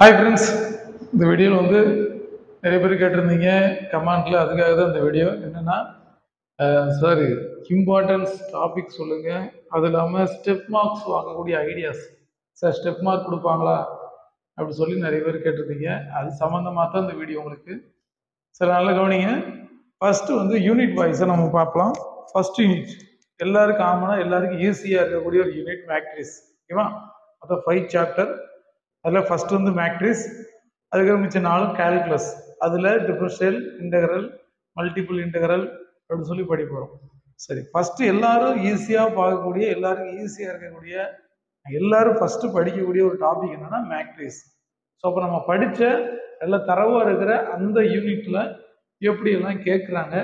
Hi friends இந்த வீடியோவில் வந்து நிறைய பேர் கேட்டிருந்தீங்க. கமெண்ட்டில் அதுக்காக தான் இந்த வீடியோ என்னென்னா சார் இம்பார்ட்டன்ஸ் டாபிக் சொல்லுங்கள் அது இல்லாமல் ஸ்டெப் மார்க்ஸ் வாங்கக்கூடிய ஐடியாஸ் சார் ஸ்டெப் மார்க் கொடுப்பாங்களா? அப்படி சொல்லி நிறைய பேர் கேட்டிருந்தீங்க. அது சம்மந்தமாக தான் இந்த வீடியோ உங்களுக்கு. சார் நல்லா கவனிங்க. ஃபஸ்ட்டு வந்து யூனிட் வைஸை நம்ம பார்க்கலாம். ஃபஸ்ட் யூனிட் எல்லாருக்கும் காமனாக எல்லாருக்கும் ஈஸியாக இருக்கக்கூடிய ஒரு யூனிட் மேக்ட்ரிஸ் ஓகேவா மொத்தம் ஃபைவ் சாப்டர் அதில் ஃபர்ஸ்ட் வந்து மேக்ட்ரிஸ் அதுக்கப்புறம் மிச்சம் நாலும் கால்குலஸ் அதில் டிஃபரன்ஷியல் இன்டகரல் மல்டிபிள் இன்டகரல் அப்படின்னு சொல்லி படிக்க போகிறோம் சரி ஃபஸ்ட்டு எல்லாரும் ஈஸியாக பார்க்கக்கூடிய எல்லாருக்கும் ஈஸியாக இருக்கக்கூடிய எல்லாரும் ஃபஸ்ட்டு படிக்கக்கூடிய ஒரு டாபிக் என்னென்னா மேக்ட்ரிஸ் ஸோ அப்போ நம்ம படித்த நல்ல தரவாக இருக்கிற அந்த யூனிட்டில் எப்படியெல்லாம் கேட்குறாங்க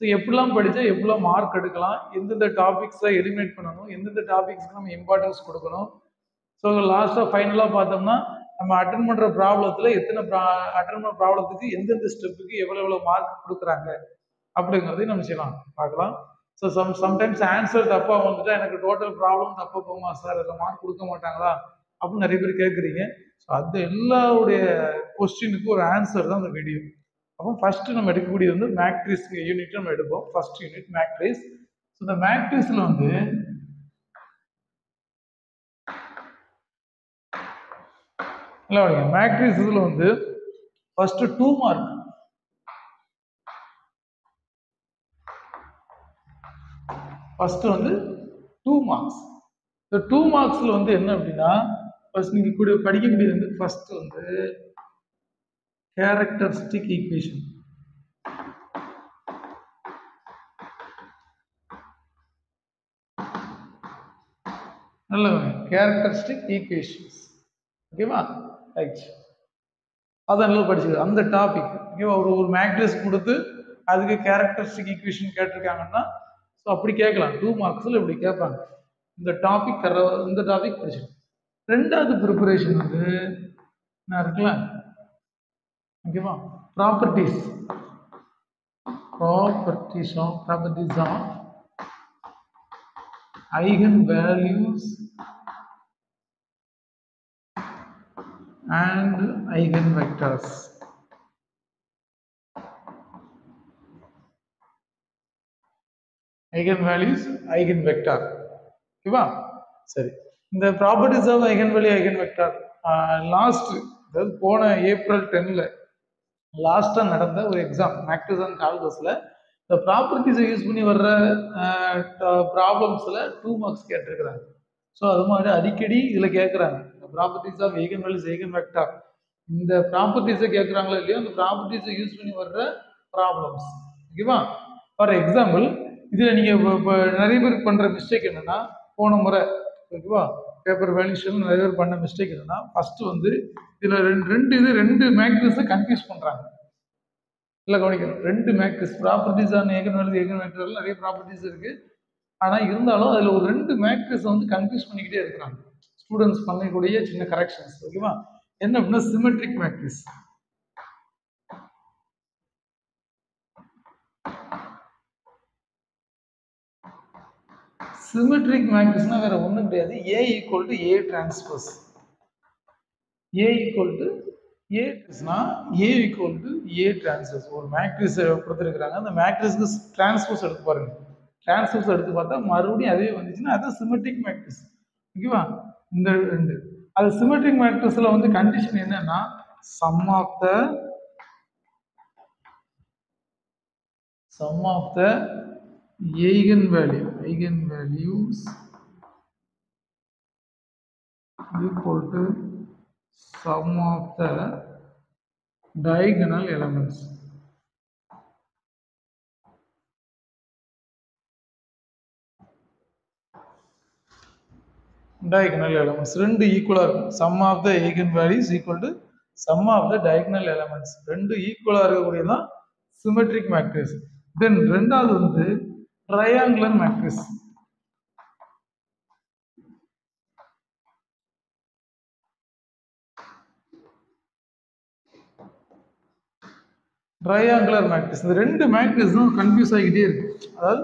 ஸோ எப்படிலாம் படித்தா எப்படிலாம் மார்க் எடுக்கலாம்? எந்தெந்த டாபிக்ஸை எலிமினேட் பண்ணணும்? எந்தெந்த டாபிக்ஸ்க்கு நம்ம இம்பார்ட்டன்ஸ் கொடுக்கணும்? ஸோ லாஸ்ட்டாக ஃபைனலாக பார்த்தோம்னா நம்ம அட்டன் பண்ணுற ப்ராப்ளத்தில் எத்தனை ப்ரா அட்டன் பண்ணுற ப்ராப்ளத்துக்கு எந்தெந்த ஸ்டெப்புக்கு எவ்வளோ எவ்வளோ மார்க் கொடுக்குறாங்க? அப்படிங்கிறதையும் நம்ம செய்யலாம். பார்க்கலாம். ஸோ சம் சம்டைம்ஸ் ஆன்சர் தப்பாக வந்துட்டா எனக்கு டோட்டல் ப்ராப்ளம் தப்பாக போகுமா? சார் அதில் மார்க் கொடுக்க மாட்டாங்களா? அப்படின்னு நிறைய பேர் கேட்குறீங்க ஸோ அது எல்லாருடைய கொஸ்டினுக்கு ஒரு ஆன்சர் தான் அந்த வீடியோ அப்போ ஃபஸ்ட்டு நம்ம எடுக்கக்கூடியது வந்து மேக்ட்ரிஸ் யூனிட் நம்ம எடுப்போம். ஃபர்ஸ்ட் யூனிட் மேக்ட்ரிஸ் ஸோ இந்த மேக்ட்ரிஸில் வந்து இல்லை படிங்க மேட்ரிக்ஸ் இதில் வந்து ஃபர்ஸ்ட் டூ மார்க் ஃபர்ஸ்ட் வந்து டூ மார்க்ஸ் இந்த டூ மார்க்ஸில் வந்து என்ன அப்படின்னா ஃபர்ஸ்ட் நீங்கள் கூட படிக்கக்கூடியது வந்து ஃபர்ஸ்ட் வந்து கேரக்டரிஸ்டிக் ஈக்குவேஷன் நல்ல கேரக்டரிஸ்டிக் ஈக்குவேஷன்ஸ் ஓகேவா ரைட் அதை நல்லா படிச்சுக்க அந்த டாபிக் ஓகேவா ஒரு ஒரு மேக்னஸ் கொடுத்து அதுக்கு கேரக்டரிஸ்டிக் ஈக்குவேஷன் கேட்டிருக்காங்கன்னா ஸோ அப்படி கேட்கலாம். டூ மார்க்ஸில் இப்படி கேட்பாங்க. இந்த டாபிக் தர இந்த டாபிக் படிச்சிடும் ரெண்டாவது ப்ரிப்பரேஷன் வந்து நான் இருக்குல்ல? ஓகேவா properties properties of properties of eigen values and eigenvectors. eigenvalues eigenvector. ஓகேவா சரி. இந்த properties of eigenvalue eigenvector last அதாவது போன ஏப்ரல் டென்னில் லாஸ்ட்டாக நடந்த ஒரு எக்ஸாம் மேக்டிஸ் அண்ட் கால்கஸில் இந்த ப்ராப்பர்ட்டிஸை யூஸ் பண்ணி வர்ற ப்ராப்ளம்ஸில் டூ மார்க்ஸ் கேட்டிருக்கிறாங்க. ஸோ அது மாதிரி அடிக்கடி இதில் கேட்குறாங்க இந்த properties of eigen values eigen vector இந்த ப்ராப்பர்ட்டிஸை கேட்குறாங்களோ இல்லையோ அந்த ப்ராப்பர்ட்டிஸை யூஸ் பண்ணி வர்ற ப்ராப்ளம்ஸ் ஓகேவா ஃபார் எக்ஸாம்பிள் இதில் நீங்கள் இப்போ நிறைய பேர் பண்ணுற மிஸ்டேக் என்னென்னா போன முறை ஓகேவா பேப்பர் வேல்யூஷன் நிறைய பேர் பண்ண மிஸ்டேக் என்னென்னா ஃபஸ்ட்டு வந்து இதில் ரெண்டு ரெண்டு இது ரெண்டு மேக்ட்ரிஸை கன்ஃபியூஸ் பண்ணுறாங்க இல்லை கவனிக்கணும். ரெண்டு மேக்ட்ரிஸ் ப்ராப்பர்ட்டிஸ் ஆன ஏகன் வேல்யூஸ் ஏகன் வெக்டரில் நிறைய ப்ராப்பர்ட்டிஸ் இருக்குது ஆனால் இருந்தாலும் அதில் ஒரு ரெண்டு மேட்ரிக்ஸ் வந்து கன்ஃபியூஸ் பண்ணிக்கிட்டே இருக்கிறாங்க. ஸ்டூடெண்ட்ஸ் பண்ணக்கூடிய சின்ன கரெக்ஷன்ஸ் ஓகேவா என்ன அப்படின்னா சிமெட்ரிக் மேட்ரிக்ஸ் சிமெட்ரிக் மேட்ரிக்ஸ்னா வேற ஒன்றும் கிடையாது. A equal to A transpose A equal to A A equal to A transpose ஒரு மேட்ரிக்ஸ் கொடுத்துருக்குறாங்க. அந்த மேட்ரிக்ஸ்க்கு டிரான்ஸ்போஸ் எடுத்து பாருங்க. டிரான்ஸ்போஸ் எடுத்து பார்த்தா மறுபடியும் அதே வந்துச்சுன்னா அது சிமெட்ரிக் மேட்ரிக்ஸ் ஓகேவா? இந்த ரெண்டு. அது சிமெட்ரிக் மேட்ரிக்ஸில் வந்து கண்டிஷன் என்னன்னா sum of the sum of the eigen value eigen values equal to sum of the diagonal elements. Diagonal elements. ரெண்டு ஈக்குவலாக இருக்கும் sum of the eigen values equal to sum of the diagonal elements. ரெண்டு கூடிய தான் symmetric matrix தென் ரெண்டாவது வந்து triangular matrix triangular matrix இந்த ரெண்டு மேட்ரிக்ஸும் கன்ஃபியூஸ் ஆகிக்கிட்டே இருக்கு. அதாவது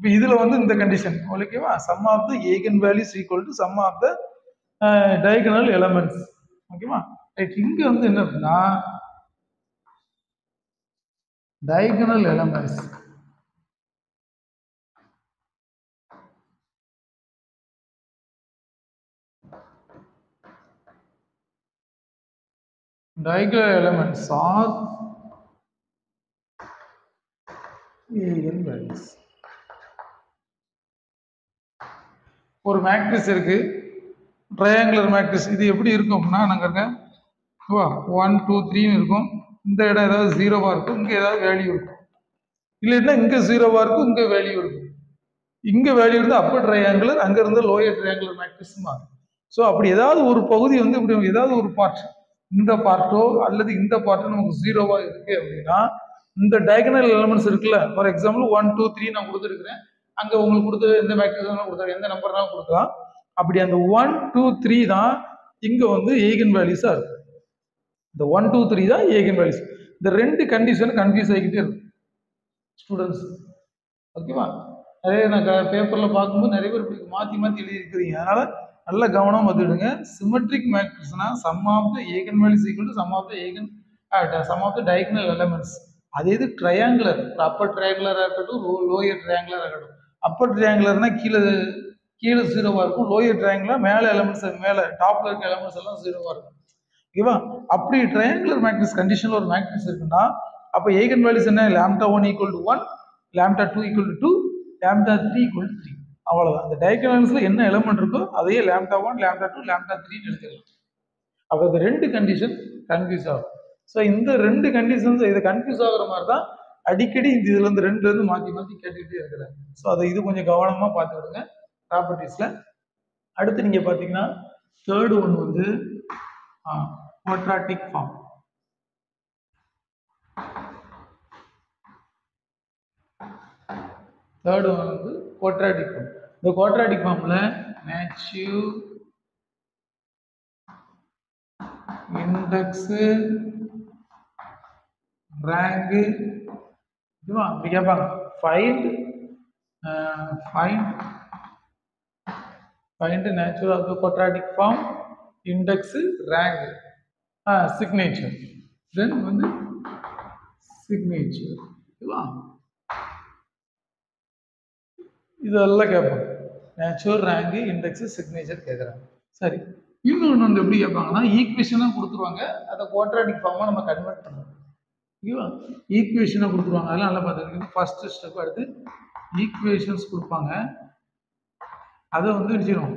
இப்போ இதில் வந்து இந்த கண்டிஷன் ஓகேவா sum of the eigen values equal to sum of the diagonal elements ஓகேவா ரைட் இங்கே வந்து என்ன அப்படின்னா diagonal elements. diagonal elements are eigenvalues. ஒரு மேட்ரிக்ஸ் இருக்கு. ட்ரையாங்குலர் மேட்ரிக்ஸ் இது எப்படி இருக்கும் அப்படின்னா நாங்க ஒன் டூ த்ரீன்னு இருக்கும். இந்த இடம் ஏதாவது ஜீரோவா இருக்கும் இங்க ஏதாவது வேல்யூ இருக்கும். இல்லைன்னா இங்க ஜீரோவா இருக்கும் இங்க வேல்யூ இருக்கும். இங்க வேல்யூ இருந்தால் அப்பர் ட்ரையாங்குலர் அங்க இருந்து லோயர் ட்ரையாங்குலர் மேட்ரிக்ஸ் மாறும். ஸோ அப்படி ஏதாவது ஒரு பகுதி வந்து இப்படி ஏதாவது ஒரு பார்ட் இந்த பார்ட்டோ அல்லது இந்த பார்ட்டோ நமக்கு ஜீரோவா இருக்கு அப்படின்னா இந்த டயகனல் எலமெண்ட்ஸ் இருக்குல்ல for example one two three நான் கொடுத்துருக்குறேன். அங்க உங்களுக்கு கொடுத்தது எந்த மேட்ரிக்ஸ் கொடுத்தாரு எந்த நம்பர் தான் கொடுக்கலாம். அப்படி அந்த ஒன் டூ த்ரீ தான் இங்க வந்து ஏகன் வேல்யூஸா இருக்கு. இந்த ஒன் டூ த்ரீ தான் ஏகன் வேல்யூஸ் இந்த ரெண்டு கண்டிஷன் கன்ஃபியூஸ் ஆகிக்கிட்டே இருக்கும் ஸ்டூடெண்ட்ஸ் ஓகேவா நிறைய நான் பேப்பரில் பார்க்கும்போது நிறைய பேர் இப்படி மாற்றி மாற்றி எழுதியிருக்கிறீங்க. அதனால நல்ல கவனம் பார்த்துடுங்க symmetric மேட்ரிக்ஸ்னா sum of the eigen values equal to sum of the eigen sum of the diagonal elements அதே இது ட்ரையாங்குலர் அப்பர் ட்ரையாங்குலராக இருக்கட்டும் லோயர் ட்ரையாங்குலராக இருக்கட்டும். அப்பர் ட்ரையாங்குலர்னா கீழே கீழே ஜீரோவாக இருக்கும். லோயர் ட்ரையாங்கிளாக மேலே எலமெண்ட்ஸ் மேலே டாப்ல இருக்க எலமெண்ட்ஸ் எல்லாம் ஜீரோவாக இருக்கும். ஓகேவா அப்படி ட்ரையாங்குலர் மேட்ரிக்ஸ் கண்டிஷனில் ஒரு மேட்ரிக்ஸ் இருக்குன்னா அப்போ ஏகன் வேல்யூஸ் என்ன? Lambda one equal to one lambda two equal to two lambda three equal to three அவ்வளோதான் அந்த டயகனல்ஸில் என்ன எலமெண்ட் இருக்கோ அதையே lambda one lambda two lambda த்ரீன்னு எழுதிடலாம். அப்போ இந்த ரெண்டு கண்டிஷன் கன்ஃபியூஸ் ஆகும். ஸோ இந்த ரெண்டு கண்டிஷன்ஸ் இதை கன்ஃபியூஸ் ஆகுற மாதிரி தான் அடிக்கடி இந்த இதுல இருந்து ரெண்டுல இருந்து மாற்றி மாற்றி கேட்டுக்கிட்டே இருக்கிறேன். ஸோ அதை இது கொஞ்சம் கவனமாக பார்த்துக்கிடுங்க ப்ராப்பர்ட்டிஸில் அடுத்து நீங்கள் பார்த்தீங்கன்னா தேர்டு ஒன் வந்து குவாட்ராட்டிக் ஃபார்ம் தேர்டு ஒன் வந்து குவாட்ராட்டிக் ஃபார்ம் இந்த குவாட்ராட்டிக் ஃபார்மில் மேட்சியூ இண்டெக்ஸு ரேங்கு இதுவா அப்படி கேட்பாங்க. Find find find natural of the quadratic form index rank signature then வந்து சிக்னேச்சர் ஓகேவா இதெல்லாம் கேட்பாங்க. நேச்சுரல் ரேங்கு இண்டெக்ஸு சிக்னேச்சர் கேட்குறாங்க. சரி இன்னொன்று வந்து எப்படி கேட்பாங்கன்னா ஈக்குவேஷனாக கொடுத்துருவாங்க. அதை குவாட்ராட்டிக் ஃபார்மாக நம்ம கன்வெர்ட் பண்ணுவோம் ஓகேவா ஈக்குவேஷனாக கொடுத்துருவாங்க. அதெல்லாம் நல்லா பார்த்துருக்கு ஃபஸ்ட்டு ஸ்டெப் அடுத்து ஈக்குவேஷன்ஸ் கொடுப்பாங்க. அதை வந்து நிச்சயம்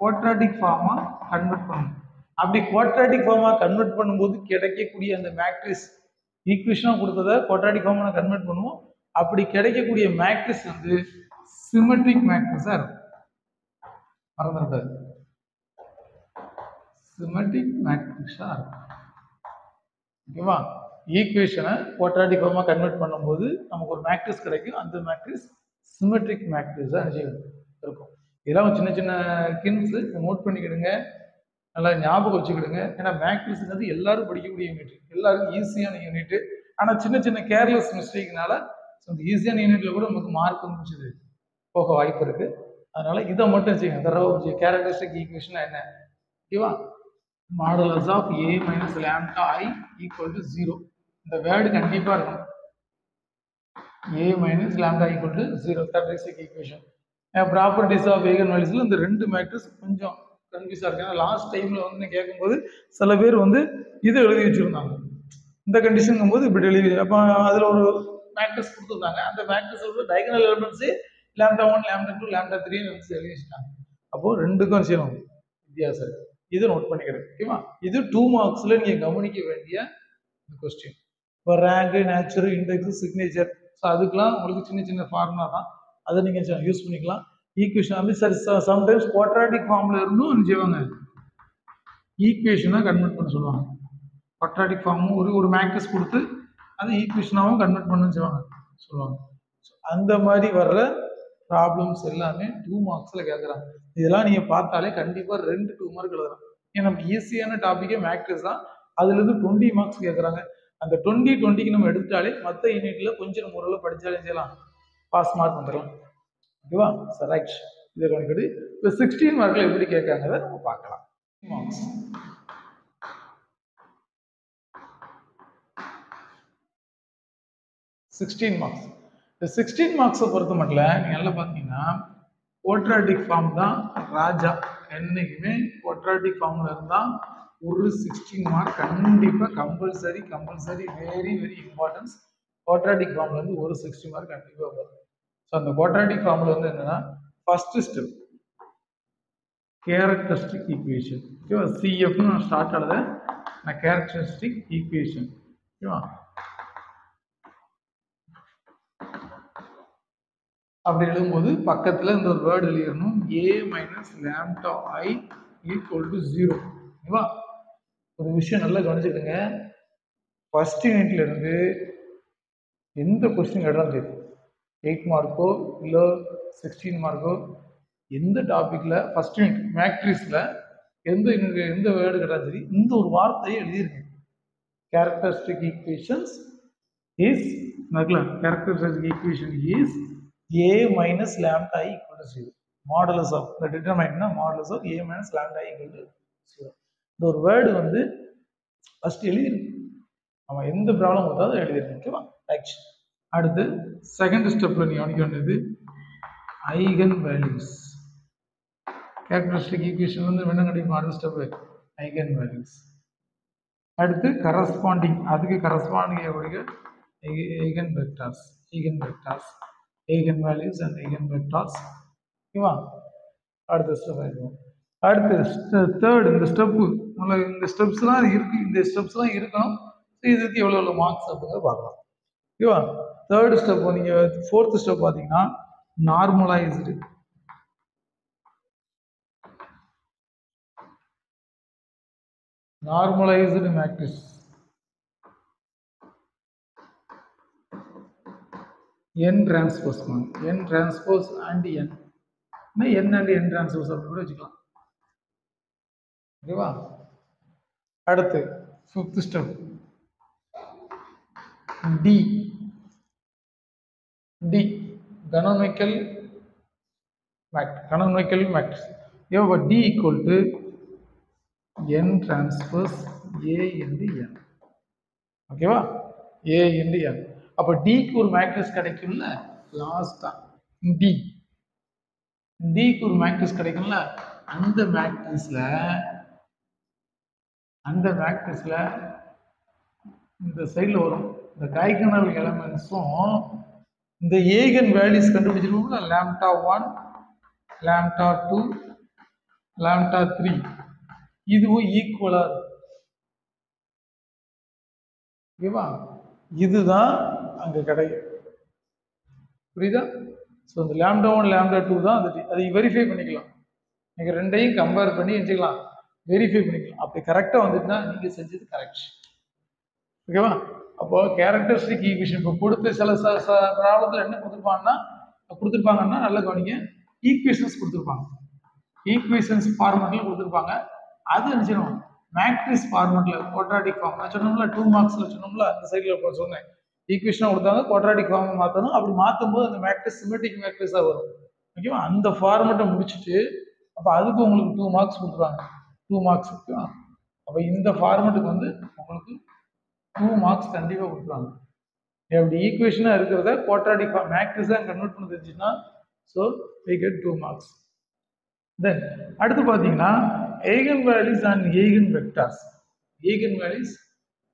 குவாட்ராட்டிக் ஃபார்மாக கன்வெர்ட் பண்ணணும். அப்படி குவாட்ராட்டிக் ஃபார்மாக கன்வெர்ட் பண்ணும்போது கிடைக்கக்கூடிய அந்த மேக்ட்ரிஸ் ஈக்குவேஷனாக கொடுத்ததை குவாட்ராட்டிக் ஃபார்மாக கன்வெர்ட் பண்ணுவோம். அப்படி கிடைக்கக்கூடிய மேக்ட்ரிஸ் வந்து சிமெட்ரிக் மேட்ரிக்ஸாக இருக்கும். மறந்துடக்கூடாது சிமெட்ரிக் மேட்ரிக்ஸாக இருக்கும். ஓகேவா ஈக்குவேஷனை குவாட்ராட்டிக் ஃபார்மாக கன்வெர்ட் பண்ணும்போது நமக்கு ஒரு மேட்ரிக்ஸ் கிடைக்கும். அந்த மேட்ரிக்ஸ் சிமெட்ரிக் மேட்ரிக்ஸாக இருக்கும். இதெல்லாம் சின்ன சின்ன கின்ஸு நோட் பண்ணிக்கிடுங்க. நல்லா ஞாபகம் வச்சுக்கிடுங்க. ஏன்னா மேட்ரிக்ஸ்ங்கிறது எல்லாரும் படிக்கக்கூடிய யூனிட் எல்லாருக்கும் ஈஸியான யூனிட் ஆனால் சின்ன சின்ன கேர்லெஸ் மிஸ்டேக்னால அந்த ஈஸியான யூனிட்ல கூட நமக்கு மார்க் வந்துச்சு போக வாய்ப்பு இருக்கு. அதனால இதை மட்டும் செய்யுங்க. தரவை கேரக்டரிஸ்டிக் ஈக்குவேஷன் என்ன? ஓகேவா modulus of A minus lambda I equal to zero இந்த வேர்டு கண்டிப்பாக இருக்கும். A minus lambda equal to zero characteristic equation properties of eigen வேல்யூஸில் இந்த ரெண்டு மேட்ரிக்ஸ் கொஞ்சம் கன்ஃபியூஸாக இருக்கு. ஏன்னா லாஸ்ட் டைமில் வந்து நான் கேட்கும்போது சில பேர் வந்து இது எழுதி வச்சுருந்தாங்க. இந்த கண்டிஷனுங்கும் போது இப்படி எழுதி அப்போ அதில் ஒரு மேட்ரிக்ஸ் கொடுத்துருந்தாங்க. அந்த மேட்ரிக்ஸோட diagonal elements lambda one lambda two lambda three எழுதி வச்சுட்டாங்க. அப்போது ரெண்டுக்கும் செய்யணும் வித்தியாசம் இருக்குது இது நோட் பண்ணிக்கிறேன். ஓகேவா? இது டூ மார்க்ஸில் நீங்கள் கவனிக்க வேண்டிய கொஸ்டின் இப்போ rank natural index signature so அதுக்கெலாம் உங்களுக்கு சின்ன சின்ன ஃபார்முலா தான். அதை நீங்கள் யூஸ் பண்ணிக்கலாம். ஈக்குவேஷன் வந்து சரி சம்டைம்ஸ் குவாட்ராட்டிக் ஃபார்மில் இருந்தும் செய்வாங்க. ஈக்குவேஷனாக கன்வெர்ட் பண்ண சொல்லுவாங்க. குவாட்ராட்டிக் ஃபார்மும் ஒரு ஒரு மேட்ரிக்ஸ் கொடுத்து அதை ஈக்குவேஷனாகவும் கன்வெர்ட் பண்ணு செய்வாங்க சொல்லுவாங்க. ஸோ அந்த மாதிரி வர்ற ப்ராப்ளம்ஸ் எல்லாமே டூ மார்க்ஸில் கேட்குறாங்க இதெல்லாம் நீங்கள் பார்த்தாலே கண்டிப்பாக ரெண்டு டூ மார்க் எழுதலாம். ஏன்னா நமக்கு ஈஸியான டாப்பிக்கே மேட்ரிக்ஸ் தான். அதுலேருந்து டுவெண்ட்டி மார்க்ஸ் கேட்குறாங்க அந்த டுவெண்ட்டி டுவெண்ட்டிக்கு நம்ம எடுத்துட்டாலே மற்ற யூனிட்ல கொஞ்சம் முறையில் படித்தாலும் செய்யலாம்? பாஸ் மார்க் வந்துடலாம் ஓகேவா சார் ரைட் இதை கணக்கெடு இப்போ சிக்ஸ்டீன் மார்க்கில் எப்படி கேட்காங்கிறத நம்ம பார்க்கலாம். மார்க்ஸ் சிக்ஸ்டீன் மார்க்ஸ் இந்த சிக்ஸ்டீன் மார்க்ஸை பொறுத்த மட்டும் நீங்கள் நல்லா பார்த்தீங்கன்னா ஓட்ராட்டிக் ஃபார்ம் தான் ராஜா. என்னைக்குமே ஓட்ராட்டிக் ஃபார்மில் இருந்தால் ஒரு சிக்ஸ்டி மார்க் கண்டிப்பாக compulsory compulsory very very importance quadratic ஃபார்ம்ல இருந்து ஒரு சிக்ஸ்டி மார்க் கண்டிப்பாக வரும். ஸோ அந்த குவாட்ராட்டிக் ஃபார்ம்ல வந்து என்னன்னா ஃபர்ஸ்ட் ஸ்டெப் கேரக்டரிஸ்டிக் ஈக்குவேஷன் ஓகேவா சிஎஃப்னு நான் ஸ்டார்ட் ஆனது நான் கேரக்டரிஸ்டிக் ஈக்குவேஷன் ஓகேவா அப்படி எழுதும்போது பக்கத்தில் இந்த ஒரு word எழுதிடணும். A minus lambda I equal to zero ஓகேவா ஒரு விஷயம் நல்லா கவனிச்சுக்கிடுங்க. ஃபஸ்ட் யூனிட்ல இருந்து எந்த கொஸ்டின் கேட்டாலும் சரி எயிட் மார்க்கோ இல்லை சிக்ஸ்டீன் மார்க்கோ எந்த டாப்பிக்கில் ஃபஸ்ட் யூனிட் மேக்ட்ரிஸில் எந்த எங்களுக்கு எந்த வேர்டு கேட்டாலும் சரி இந்த ஒரு வார்த்தையை எழுதியிருக்கேன் characteristic equations is நகலாம் characteristic equation is A minus lambda equal to zero modulus of இந்த டிட்டர்மைட்னா modulus of A minus lambda equal to zero இந்த ஒரு வேர்டு வந்து ஃபஸ்ட் எழுதிருக்கு. அவன் எந்த ப்ராப்ளம் வந்தாலும் எழுதிருக்கு ஓகேவா நெக்ஸ்ட் அடுத்து செகண்ட் ஸ்டெப்பில் நீ கவனிக்க வேண்டியது ஐகன் வேல்யூஸ் கேரக்டரிஸ்டிக் ஈக்குவேஷன் வந்து என்ன கிடைக்கும் அடுத்த ஸ்டெப்பு ஐகன் வேல்யூஸ் அடுத்து கரஸ்பாண்டிங் அதுக்கு கரஸ்பாண்டிங் எப்படி eigen vectors eigen vectors eigen values and eigen vectors ஓகேவா அடுத்த ஸ்டெப் ஆகிடுவோம் அடுத்து தேர்ட் இந்த ஸ்டெப்பு இந்த ஸ்டெப்ஸ்லாம் இருக்கு. இந்த ஸ்டெப்ஸ்லாம் இருக்கணும். இதுக்கு எவ்வளோ எவ்வளோ மார்க்ஸ் அப்படிங்கிறத பார்க்கலாம். ஓகேவா தேர்ட் ஸ்டெப் நீங்கள் ஃபோர்த் ஸ்டெப் பார்த்தீங்கன்னா normalised normalised matrix N transpose N transpose and N என்ன என் அண்ட் என் டிரான்ஸ்போஸ் அப்படின்னு கூட வச்சுக்கலாம். ஓகேவா? அடுத்து fifth step D D canonical mat canonical matrix Eva D equal to N transpose A into N ஓகேவா? A into N அப்போ டிக்கு ஒரு மேட்ரிக்ஸ் கிடைக்கும்ல? லாஸ்டா டி டிக்கு ஒரு மேட்ரிக்ஸ் கிடைக்கும்ல? அந்த மேட்ரிக்ஸ்ல அந்த ப்ராக்டிஸில் இந்த சைடில் வரும். இந்த டைகனல் எலமெண்ட்ஸும் இந்த eigen values கண்டுபிடிச்சிருக்கோம்ல lambda one lambda two lambda three இதுவும் ஈக்குவலாக இருக்கும். ஓகேவா? இதுதான் அங்கே கிடைக்கும் புரியுதா? ஸோ இந்த லேம்டா ஒன் லேம்டா டூ தான் அது அதை வெரிஃபை பண்ணிக்கலாம். நீங்கள் ரெண்டையும் கம்பேர் பண்ணி வச்சுக்கலாம். வெரிஃபை பண்ணிக்கலாம். அப்படி கரெக்டாக வந்துட்டுனா நீங்கள் செஞ்சது கரெக்ட் ஓகேவா அப்போ கேரக்டரிஸ்டிக் ஈக்குவேஷன் இப்போ கொடுத்து சில ச ப்ராப்ளத்தில் என்ன கொடுத்துருப்பாங்கன்னா கொடுத்துருப்பாங்கன்னா நல்ல கவனிங்க. ஈக்குவேஷன்ஸ் கொடுத்துருப்பாங்க. ஈக்குவேஷன்ஸ் ஃபார்மெட்டில் கொடுத்துருப்பாங்க. அது நினச்சிடும் மேட்ரிஸ் ஃபார்மெட்டில் குவாட்ராட்டிக் ஃபார்ம் நான் சொன்னோம்ல டூ மார்க்ஸில் சொன்னோம்ல அந்த சைடில் சொன்னேன். ஈக்குவேஷனாக கொடுத்தாங்க குவாட்ராட்டிக் ஃபார்மை மாற்றணும் அப்படி மாற்றும் போது அந்த மேட்ரிஸ் சிமெட்டிக் மேட்ரிஸாக வரும். ஓகேவா அந்த ஃபார்மெட்டை முடிச்சுட்டு அப்போ அதுக்கு உங்களுக்கு டூ மார்க்ஸ் கொடுத்துருவாங்க. டூ மார்க்ஸ் ஓகேவா அப்போ இந்த ஃபார்மெட்டுக்கு வந்து உங்களுக்கு டூ மார்க்ஸ் கண்டிப்பாக கொடுக்குறாங்க அப்படி ஈக்குவேஷனாக இருக்கிறத குவாட்ராட்டிக் மேட்ரிக்ஸாக கன்வெர்ட் பண்ண தெரிஞ்சுன்னா so we get two marks then அடுத்து பார்த்தீங்கன்னா eigen values and eigen vectors eigen values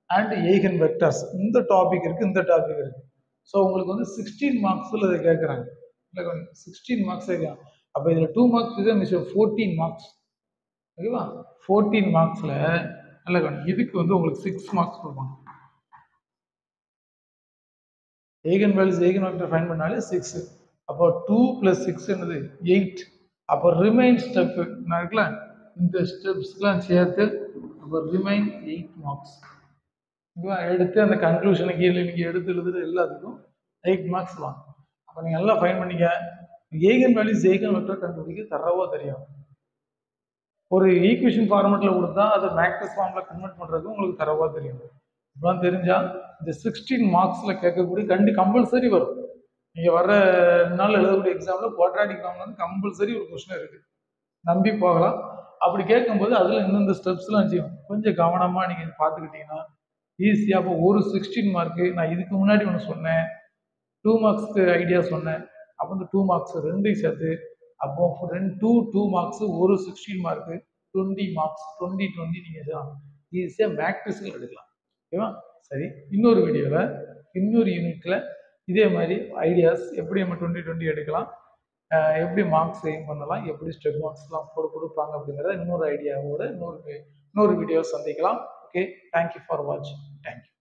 and eigen vectors இந்த டாபிக் இருக்குது இந்த டாபிக் இருக்குது ஸோ உங்களுக்கு வந்து சிக்ஸ்டீன் மார்க்ஸில் இதை கேட்குறாங்க. இல்லை சிக்ஸ்டீன் மார்க்ஸ் கேட்குறாங்க. அப்போ இதில் டூ மார்க்ஸ் மிஸ் மிச்சம் ஃபோர்டீன் மார்க்ஸ் ஓகேவா? ஃபோர்டீன் மார்க்ஸில் நல்ல கவனம். இதுக்கு வந்து உங்களுக்கு சிக்ஸ் மார்க்ஸ் கொடுப்பாங்க eigen values eigen vector find பண்ணாலே சிக்ஸ் அப்போ டூ ப்ளஸ் சிக்ஸ் என்னது? எயிட் அப்போ ரிமைன் ஸ்டெப்பு நான் இருக்குல்ல? இந்த ஸ்டெப்ஸ்லாம் சேர்த்து அப்போ ரிமைன் எயிட் மார்க்ஸ் ஓகேவா? எடுத்து அந்த கன்க்ளூஷனை கீழே நீங்கள் எடுத்து எழுதுகிற எல்லாத்துக்கும் எயிட் மார்க்ஸ் வாங்க அப்போ நீங்கள் நல்லா ஃபைன் பண்ணிக்க. ஏகன் வேல்யூஸ் ஏகன் வெக்டர் கண்டுபிடிக்க தரவோ தெரியும். ஒரு ஈக்குவேஷன் ஃபார்மெட்டில் கொடுத்தா அதை மேக்ஸஸ் ஃபார்மில் கன்வெர்ட் பண்ணுறது உங்களுக்கு தரவாக தெரியும். இப்பெல்லாம் தெரிஞ்சால் இந்த சிக்ஸ்டீன் மார்க்ஸில் கேட்கக்கூடிய கண்டி கம்பல்சரி வரும். நீங்கள் வர நாள் எழுதக்கூடிய எக்ஸாமில் குவாட்ராட்டிக் ஃபார்மில் வந்து கம்பல்சரி ஒரு கொஸ்டின் இருக்குது நம்பி போகலாம். அப்படி கேட்கும்போது அதில் இந்தந்த ஸ்டெப்ஸ்லாம் செய்யும் கொஞ்சம் கவனமாக நீங்கள் பார்த்துக்கிட்டீங்கன்னா ஈஸியாக இப்போ ஒரு சிக்ஸ்டீன் மார்க்கு நான் இதுக்கு முன்னாடி ஒன்று சொன்னேன். டூ மார்க்ஸ்க்கு ஐடியா சொன்னேன். அப்போ இந்த டூ மார்க்ஸ் ரெண்டையும் சேர்த்து அப்போ ரெண்டு டூ டூ மார்க்ஸ் ஒரு sixteen mark twenty marks twenty twenty நீங்கள் ஈஸியாக மேக்டிஸில் எடுக்கலாம். ஓகேவா? சரி. இன்னொரு வீடியோவில் இன்னொரு யூனிட்டில் இதே மாதிரி ஐடியாஸ் எப்படி நம்ம டுவெண்ட்டி டுவெண்ட்டி எடுக்கலாம். எப்படி மார்க்ஸ் எய்ம் பண்ணலாம் எப்படி ஸ்டெப் மார்க்ஸ்லாம் போட்டு கொடுப்பாங்க அப்படிங்கிறத இன்னொரு ஐடியாவோட இன்னொரு இன்னொரு வீடியோ சந்திக்கலாம். ஓகே தேங்க்யூ ஃபார் வாட்சிங் தேங்க்யூ